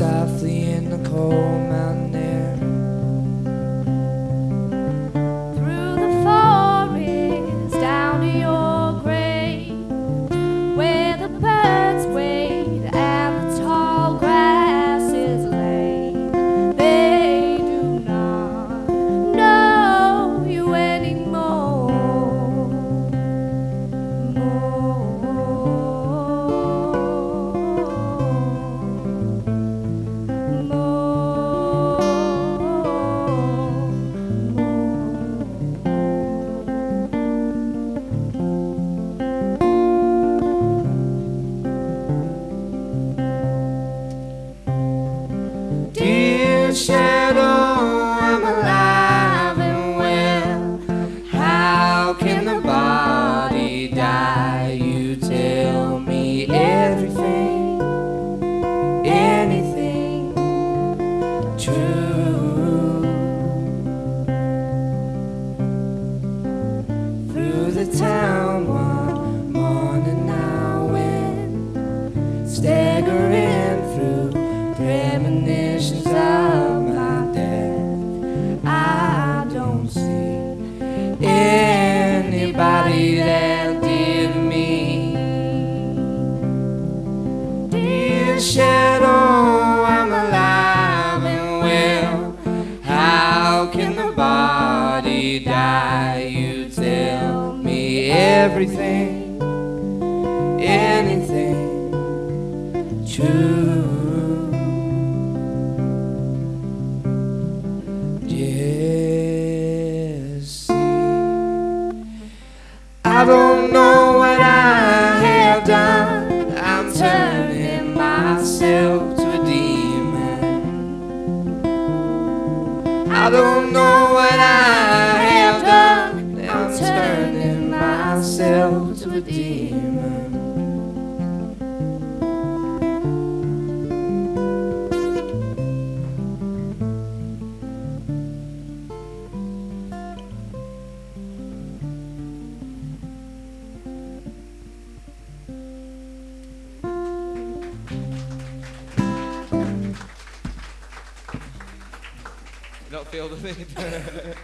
softly Shadow, I'm alive and well. How can the body die? You tell me everything, anything true. Through the town die? You tell me everything, anything true. I don't know what I have done. I'm turning myself to a demon. I don't know what I myself to a demon. You don't feel the thing?